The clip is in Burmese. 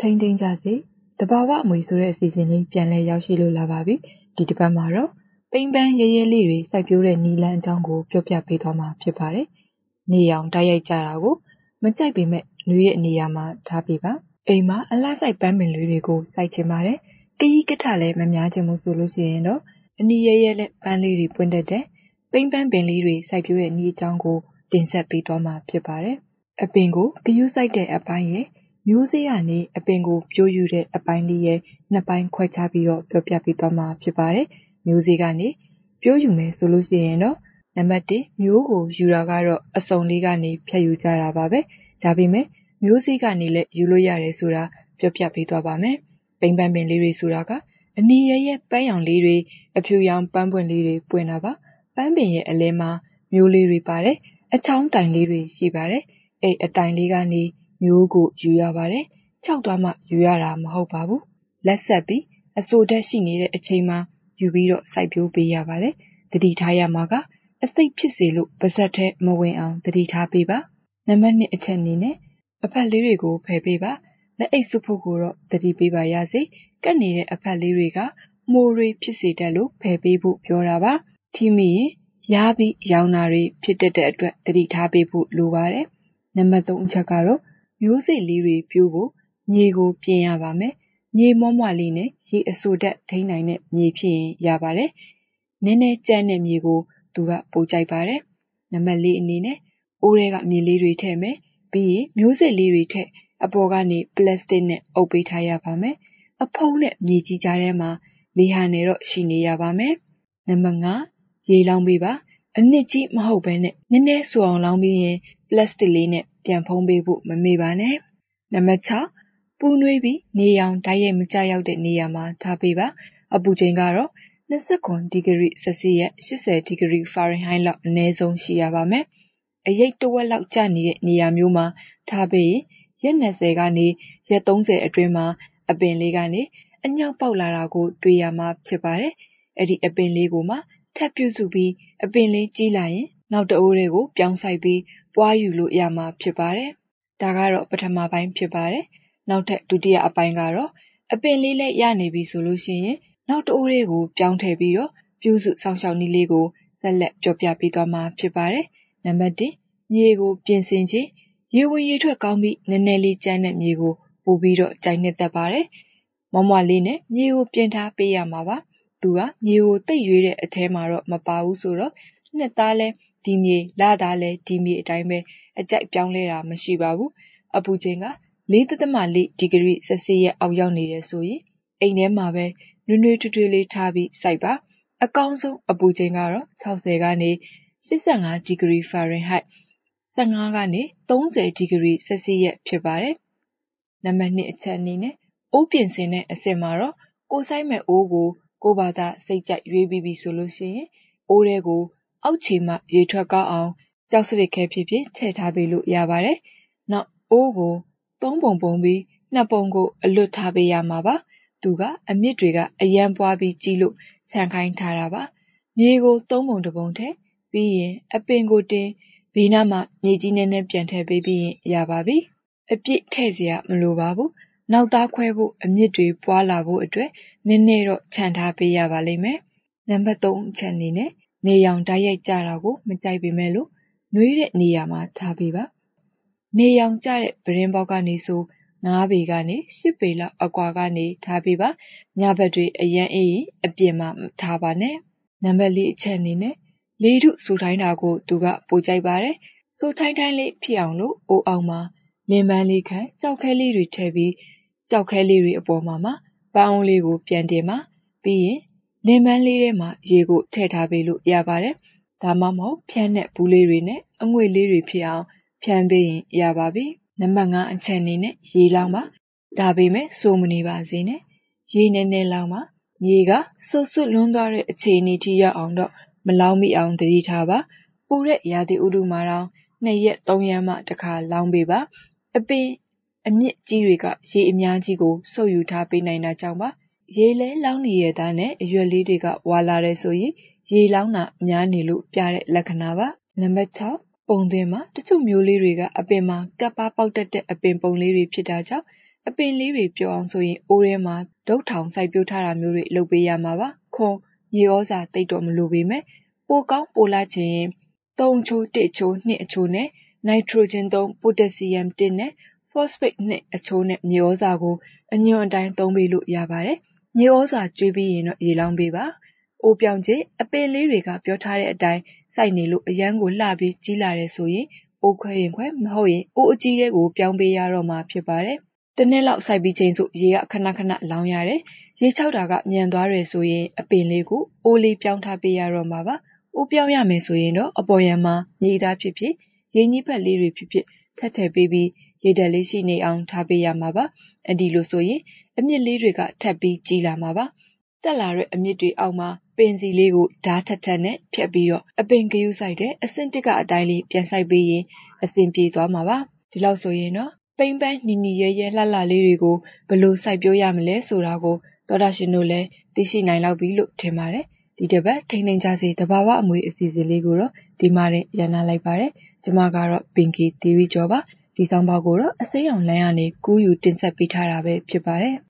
ထိန်းသိမ်းကြစေတဘာဝအမွေဆိုတဲ့အစီအစဉ်လေးပြန်လဲရောက်ရှိလို့လာပါပြီဒီတစ်ပတ်မှာတော့ပိန်းပန်းရဲရဲလေးတွေစိုက်ပျိုးတဲ့နီလန်းအကြောင်းကိုပြောပြပေးသွားမှာဖြစ်ပါတယ်နေအောင်တိုက်ရိုက်ကြတာကိုမကြိုက်ပေမဲ့လူရဲ့နေရာမှာထားပြပါအိမ်မှာအလှဆိုင်ပန်းပင်လေးတွေကိုစိုက်ချင်ပါတယ်ကကြီးကထလည်းမများချင်ဘူးဆိုလို့ရှိရင်တော့အနီရဲရဲနဲ့ပန်းလေးတွေပွင့်တတ်တဲ့ပိန်းပန်းပင်လေးတွေစိုက်ပျိုးတဲ့နီအကြောင်းကိုတင်ဆက်ပေးသွားမှာဖြစ်ပါတယ်အပင်ကိုဂယုစိုက်တဲ့အပိုင်းရဲ့ မျိုးစေ့ကနေအပင်ကိုပြိုးယူတဲ့အပိုင်းလေးရဲ့နှစ်ပိုင်းခွဲခြားပြီးတော့ပြောပြပေးသွားမှာဖြစ်ပါတယ်။မျိုးစေ့ကနေပြိုးယူမယ်ဆိုလို့ရှိရင်တော့နံပါတ်1မျိုးကိုယူတာကတော့အစုံလေးကနေဖြတ်ယူကြတာပါပဲ။ဒါပေမဲ့မျိုးစေ့ကနေလည်းယူလို့ရတယ်ဆိုတာပြောပြပေးသွားပါမယ်။ပိန်ပန်းပင်လေးတွေဆိုတာကအနီရရဲ့ပန်းရောင်လေးတွေအဖြူရောင်ပန်းပွင့်လေးတွေပွင့်တာပါ။ပန်းပင်ရဲ့အလဲမှာမျိုးလေးတွေပါတယ်။အချောင်းတိုင်လေးတွေရှိပါတယ်။အဲ့အတိုင်လေးကနေ မျိုးကိုယူရပါတယ်။ခြောက်သွားမှယူရတာမဟုတ်ပါဘူး။လက်ဆက်ပြီးအဆိုဓာတ်ရှိနေတဲ့အချိန်မှာယူပြီးတော့စိုက်ပျိုးပေးရပါတယ်။သတိထားရမှာကအစိတ်ဖြစ်စေလို့ပါးစပ်ထဲမဝင်အောင်သတိထားပေးပါ။နံပါတ်2အချက်အနေနဲ့အဖက်လေးတွေကိုဖယ်ပေးပါ။လက်အိတ်စွပ်ဖို့ကိုတော့သတိပေးပါရစေ။ကတ်နေတဲ့အဖက်လေးတွေကမိုးတွေဖြစ်စေတတ်လို့ဖယ်ပေးဖို့ပြောတာပါ။ထိမိရင်ရာပြီးရောင်တာတွေဖြစ်တတ်တဲ့အတွက်သတိထားပေးဖို့လိုပါတယ်။နံပါတ်3အချက်ကတော့ မျိုးစေ့လေးတွေပြိုးဖို့မြေကိုပြင်ရပါမယ်။မြေမွှမွလေးနဲ့ရေအဆိုဓာတ်ထိန်းနိုင်တဲ့မြေဖြစ်ရင်ရပါတယ်။နည်းနည်းကြမ်းတဲ့မြေကိုသူကပိုကြိုက်ပါတယ်။နံပါတ်၄အနေနဲ့အိုးထဲကမြေလေးတွေထည့်မယ်။ပြီးရင်မျိုးစေ့လေးတွေထည့်အပေါ်ကနေပလတ်စတစ်နဲ့အုပ်ပေးထားရပါမယ်။အဖုံးနဲ့မြေကြီးကြားထဲမှာလေဟာနယ်တော့ရှိနေရပါမယ်။နံပါတ်၅ရေလောင်းပေးပါ။ အနှစ်ကြီးမဟုတ်ဘဲနဲ့နည်းနည်းဆူအောင်လောင်းပြီးရင်ပလတ်စတစ်လေးနဲ့ပြန်ဖုံးပေးဖို့မမေ့ပါနဲ့။နံပါတ်6ပူနွေးပြီးနေရောင်ဓာတ်ရိုက်မကျရောက်တဲ့နေရာမှာထားပေးပါ။အပူချိန်ကတော့29ဒီဂရီဆယ်စီရပ်80ဒီဂရီဖာရင်ဟိုက်လောက်အနည်းဆုံးရှိရပါမယ်။အရိပ်တဝက်လောက်ကျနေတဲ့နေရာမျိုးမှာထားပေးရင်ရက်20ကနေရက်30အတွင်းမှာအပင်လေးကနေအညောက်ပေါက်လာတာကိုတွေ့ရမှာဖြစ်ပါတယ်။အဲ့ဒီအပင်လေးကိုမှ ထပ်ပြုစုပြီး အပင်လေးကြီးလာရင် နောက်တအိုးတွေကို ပြောင်းဆိုင်ပြီး ပွားယူလို့ရမှာ ဖြစ်ပါတယ်။ဒါကတော့ ပထမပိုင်းဖြစ်ပါတယ်။နောက်ထပ် ဒုတိယအပိုင်းကတော့ အပင်လေးလည်း ရနေပြီဆိုလို့ရှိရင် နောက်တအိုးတွေကို ပြောင်းထည့်ပြီးတော့ ပြုစုစောင့်ရှောက်နည်းလေးကို ဆက်လက်ပြောပြပေးသွားမှာ ဖြစ်ပါတယ်။နံပါတ်1မြေကို ပြင်ဆင်ခြင်း ရေဝင်ရေထွက်ကောင်းပြီး နည်းနည်းလေးကျန်းတဲ့မြေကို ပို့ပြီးတော့ ကြိုက်နှစ်သက်ပါတယ်။မမွားလေးနဲ့ မြေကို ပြင်ထားပေးရမှာပါ။ သူကမြေကိုတိတ်ရွေးတဲ့အထဲမှာတော့ မပါဘူးဆိုတော့ နှစ်သားလဲဒီမြေလာသားလဲဒီမြေအတိုင်းပဲ အကြိုက်ပြောင်းလဲတာ မရှိပါဘူး။အပူချိန်က4.4ဒီဂရီဆက်စီရဲ့အောက်ရောက်နေတယ်ဆိုရင် အိမ်ထဲမှာပဲ နွေးနွေးထွေးထွေးလေးထားပြီး စိုက်ပါ အကောင်းဆုံး အပူချိန်ကတော့60ကနေ85ဒီဂရီဖာရင်ဟိုက်15ကနေ30ဒီဂရီဆက်စီရဲ့ဖြစ်ပါတယ် နံပါတ်2အချက်အနေနဲ့ အိုးပြင်ဆင်တဲ့အဆင့်မှာတော့ ကိုဆိုင်မဲ့အိုးကို ကိုဘာသာစိတ်ကြိုက်ရွေးပြီးပြီဆိုလို့ရှိရင်အိုးထဲကိုအောက်ခြေမှရေထွက်ကောက်အောင်ကြောက်စရစ်ခဲဖြစ်ဖြစ်ထည့်ထားပေးလို့ရပါတယ်။နောက်အိုးကိုသုံးပုံပုံပြီးနှစ်ပုံကိုအလွတ်ထားပေးရမှာပါ။သူကအမြစ်တွေကအရန်ပွားပြီးကြီးလို့ခြံခိုင်းထားတာပါ။မြေကိုသုံးပုံတစ်ပုံထည့်ပြီးရင်အပင်ကိုတင်ဘေးနားမှာမြေကြီးနည်းနည်းပြန်ထည့်ပေးပြီးရင်ရပါပြီ။အပြစ်ထည့်စရာမလိုပါဘူး။ နောက်သားခွဲဖို့အမြစ်တွေပွားလာဖို့အတွက်နည်းနည်းတော့ခြံထားပေးရပါလိမ့်မယ်။နံပါတ်3အချက်အနေနဲ့နေရောင်ဓာတ်ရိုက်ကြတာကိုမကြိုက်ပေမဲ့လို့နွေးတဲ့နေရာမှာထားပေးပါ။နေရောင်ကျတဲ့ပရင်းပေါက်ကနေဆို9ပေကနေ10ပေလောက်အကွာကနေထားပေးပါ။ညဘက်တွေအရန်အေးရင်အပြင်မှာထားပါနဲ့။နံပါတ်4အချက်အနေနဲ့လေထုစူထိုင်းတာကိုသူကပိုကြိုက်ပါတယ်။စူထိုင်းထိုင်းလေးဖြစ်အောင်လို့အိုးအောင်မှာလင်ပန်းလေးခံကြောက်ခဲလေးတွေထည့်ပြီး ကြောက်ခဲလေးတွေအပေါ်မှာမှပန်းအောင်လေးကို ပြန်တင်ပါပြီးရင်လင်ပန်းလေးထဲမှာရေကိုထည့်ထားပေးလို့ရပါတယ်။ဒါမှမဟုတ်ဖြန်းတဲ့ဘူးလေးတွေနဲ့အငွေ့လေးတွေဖြစ်အောင်ဖြန်းပေးရင်ရပါပြီ။နံပါတ်5အချက်အနေနဲ့ရေလောင်းပါ။ဒါပေမဲ့စိုးမနေပါစေနဲ့။ရေနည်းနည်းလောင်းပါ။မြေကဆွတ်ဆွတ်လွန်းသွားတဲ့အခြေအနေထိရောက်အောင်တော့မလောင်းမိအောင်သတိထားပါ။ပူတဲ့ရာသီဥတုမှာတော့နှစ်ရက်သုံးရက်မှတစ်ခါလောင်းပေးပါ။အပင် အမြင့်ကြီးတွေက ရေအများကြီးကို စုပ်ယူထားပေးနိုင်တာကြောင့်ပါ။ရေလဲလောင်းနေရတဲ့နဲ့ အရွက်လေးတွေက ဝါလာတယ်ဆိုရင် ရေလောင်းတာများနေလို့ ပြတဲ့လက္ခဏာပါ။နံပါတ်6ပုံသွင်းမှာတချို့မျိုးလေးတွေက အပင်မှာ ကပ်ပါပေါက်တတ်တဲ့ အပင်ပုံလေးတွေ ဖြစ်တာကြောင့်အအပင်လေးတွေပြောအောင်ဆိုရင် အိုးထဲမှာဒုတ်ထောင် စိုက်ပျိုးထားတာမျိုးတွေ လုပ်ပေးရမှာပါ ခွန် မြေဩဇာတိတ်တော့မလိုပေမဲ့ပိုကောင်းပိုလာချင်3ချိုး1ချိုး2အချိုးနဲ့ နိုက်ထရိုဂျင်3ပိုတက်ဆီယမ်1နဲ့ phosphate 2အချိုးနဲ့မြေဩဇာကိုအညွန့်အတိုင်းသုံးပေးလို့ရပါတယ်မြေဩဇာကျွေးပြီးရင်တော့ရေလောင်းပေးပါအိုးပြောင်ခြင်းအပင်လေးတွေကပြောထားတဲ့အတိုင်းစိုက်နေလို့အရန်ကိုလှပြီးကြီးလာတယ်ဆိုရင်အိုးခွဲရင်ခွဲမဟုတ်ရင်အိုးအကြီးတဲ့ကိုပြောင်းပေးရတော့မှာဖြစ်ပါတယ်။တစ်နှစ်လောက်စိုက်ပြီးချိန်ဆိုရေကခဏခဏလောင်းရတယ်။ရေချောက်တာကမြန်သွားတယ်ဆိုရင်အပင်လေးကိုအိုးလေးပြောင်းထားပေးရတော့မှာပါ။အိုးပြောင်းရမယ်ဆိုရင်တော့အပေါ်ယံမှာမြေသားဖြစ်ဖြစ်ရေကြီးဖက်လေးတွေဖြစ်ဖြစ်ထပ်ထည့်ပေးပြီး ရေဓာတ်လေးရှိနေအောင်ထားပေးရမှာပါ။အဒီလိုဆိုရင်အမြစ်လေးတွေကထပ်ပြီးကြီးလာမှာပါ။တက်လာတဲ့အမြစ်တွေအောက်မှာပင်စီလေးကိုဓာတ်ထက်ထက်နဲ့ဖြတ်ပြီးတော့အပင်ကယူဆိုင်တဲ့အဆင့်တစ်ကအတိုင်းလေးပြန်ဆိုင်ပေးရင်အဆင်ပြေသွားမှာပါဒီလောက်ဆိုရင်တော့ပိန်ပန်းနီနီရဲရဲလှလှလေးတွေကိုဘလို့စိုက်ပျိုးရမလဲဆိုတာကိုသောတာရှင်တို့လည်းသိရှိနိုင်လောက်ပြီလို့ထင်ပါတယ်ဒီတစ်ပတ်ထိန်ထိန်ကြစေတဘာဝအမွေအစီအစဉ်လေးကိုတော့ဒီမှာနဲ့ရန်နာလိုက်ပါတယ်ကျမကတော့ပင်ကီတီရီကျော်ပါ ဒီဆောင်ပါကိုတော့ အစိမ်းအောင်လမ်းကနေ ကူးယူတင်ဆက်ပေးထားတာပဲ ဖြစ်ပါတယ်